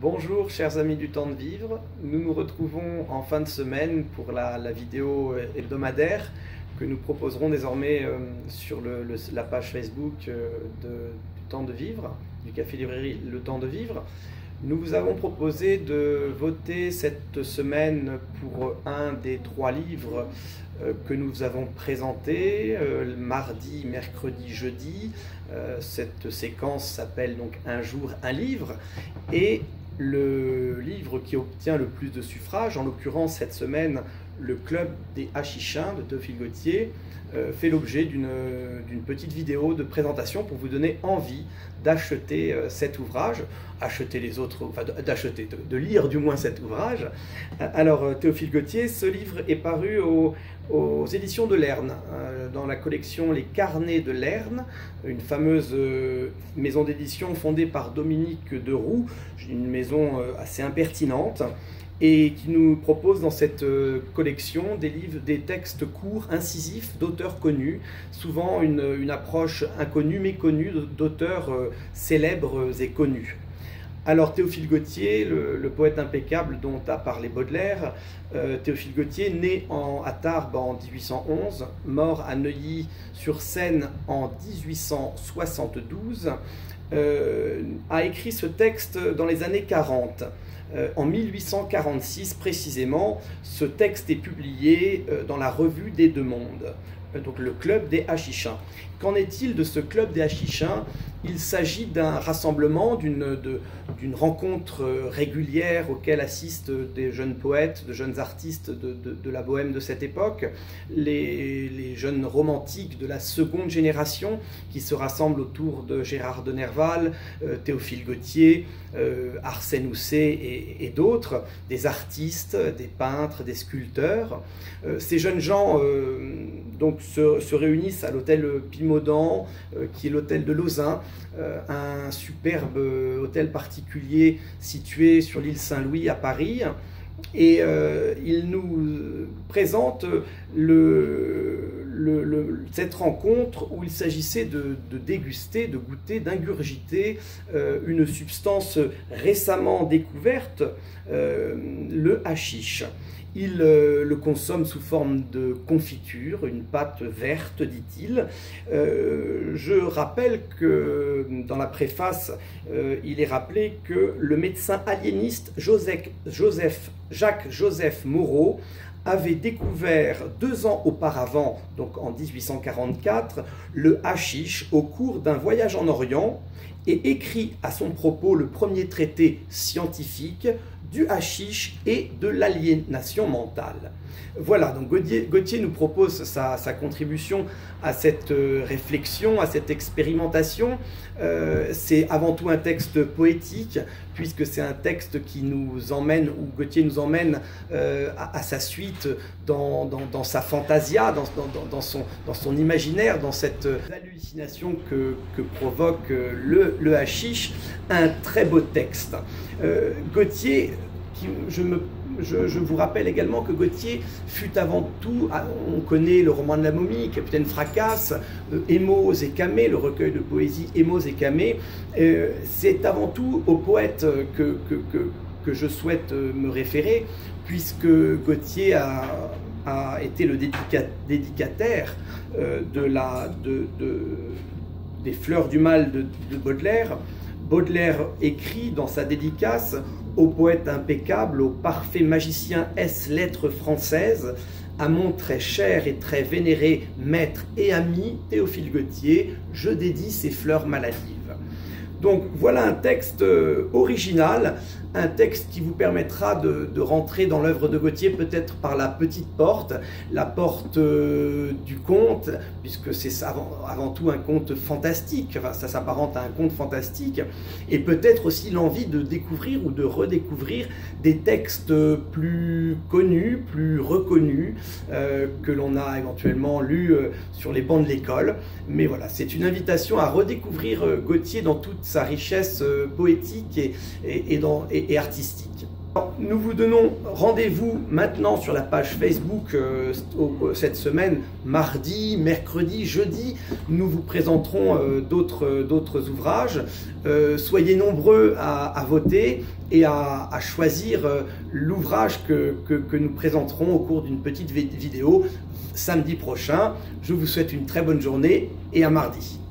Bonjour chers amis du temps de vivre, nous nous retrouvons en fin de semaine pour la, vidéo hebdomadaire que nous proposerons désormais euh, sur la page Facebook euh, du temps de vivre, du café librairie Le temps de vivre. Nous vous avons proposé de voter cette semaine pour un des trois livres euh, que nous avons présentés, mardi, mercredi, jeudi, euh, cette séquence s'appelle donc Un jour, un livre. Et le livre qui obtient le plus de suffrages, en l'occurrence cette semaine, le Club des Hachichins de Théophile Gauthier, euh, fait l'objet d'une petite vidéo de présentation pour vous donner envie d'acheter euh, cet ouvrage, acheter les autres, d'acheter, de, lire du moins cet ouvrage. Alors Théophile Gauthier, ce livre est paru au, aux éditions de Lerne, euh, dans la collection Les Carnets de Lerne, une fameuse euh, maison d'édition fondée par Dominique Deroux, une maison euh, assez impertinente, et qui nous propose dans cette collection des livres, des textes courts, incisifs, d'auteurs connus, souvent une, une approche inconnue, méconnue, d'auteurs célèbres et connus. Alors Théophile Gautier, le, poète impeccable dont a parlé Baudelaire, euh, Théophile Gautier, né à Tarbes en 1811, mort à Neuilly-sur-Seine en 1872, euh, a écrit ce texte dans les années 40. Euh, en 1846 précisément, ce texte est publié dans la revue des Deux Mondes, donc le club des Hachichins. Qu'en est-il de ce club des Hachichins? Il s'agit d'un rassemblement, d'une rencontre régulière auquel assistent des jeunes poètes, de jeunes artistes de, la bohème de cette époque, les, jeunes romantiques de la seconde génération qui se rassemblent autour de Gérard de Nerval, euh, Théophile Gautier, euh, Arsène Housset et, d'autres, des artistes, des peintres, des sculpteurs. Euh, ces jeunes gens donc, se, se réunissent à l'hôtel Pimaudan, qui est l'hôtel de Lausanne, un superbe hôtel particulier situé sur l'île Saint-Louis à Paris. Et euh, il nous présente cette rencontre où il s'agissait de, déguster, de goûter, d'ingurgiter euh, une substance récemment découverte, le hashish. Il euh, le consomme sous forme de confiture, une pâte verte, dit-il. Euh, je rappelle que dans la préface, euh, il est rappelé que le médecin aliéniste Joseph Jacques-Joseph Moreau avait découvert deux ans auparavant, donc en 1844, le hashish au cours d'un voyage en Orient et écrit à son propos le premier traité scientifique du hashish et de l'aliénation mentale. Voilà, donc Gauthier, nous propose sa, contribution à cette euh, réflexion, à cette expérimentation. Euh, c'est avant tout un texte poétique, puisque c'est un texte qui nous emmène, ou Gauthier nous emmène euh, à, sa suite dans, sa fantasia, dans, son, imaginaire, dans cette hallucination que, provoque le, le hashish. Un très beau texte. Gauthier, je vous rappelle également que Gauthier fut avant tout, ah, on connaît le roman de la momie, Capitaine Fracasse, euh, et Camé, le recueil de poésie Émose et Camé. Euh, c'est avant tout au poète que, je souhaite euh, me référer, puisque Gauthier a, été le dédicataire de la, de, des Fleurs du Mal de Baudelaire. Baudelaire écrit dans sa dédicace au poète impeccable, au parfait magicien S lettres françaises, à mon très cher et très vénéré maître et ami Théophile Gautier, je dédie ces fleurs maladives. Donc voilà un texte euh, original, un texte qui vous permettra de, rentrer dans l'œuvre de Gauthier peut-être par la petite porte, la porte euh, du conte, puisque c'est avant, tout un conte fantastique, ça s'apparente à un conte fantastique, et peut-être aussi l'envie de découvrir ou de redécouvrir des textes plus connus, plus reconnus, euh, que l'on a éventuellement lus sur les bancs de l'école. Mais voilà, c'est une invitation à redécouvrir Gauthier dans toute sa richesse euh, poétique et artistique. Nous vous donnons rendez-vous maintenant sur la page Facebook euh, cette semaine, mardi, mercredi, jeudi. Nous vous présenterons euh, d'autres ouvrages. Euh, soyez nombreux à, voter et à, choisir l'ouvrage que, que nous présenterons au cours d'une petite vidéo samedi prochain. Je vous souhaite une très bonne journée et à mardi.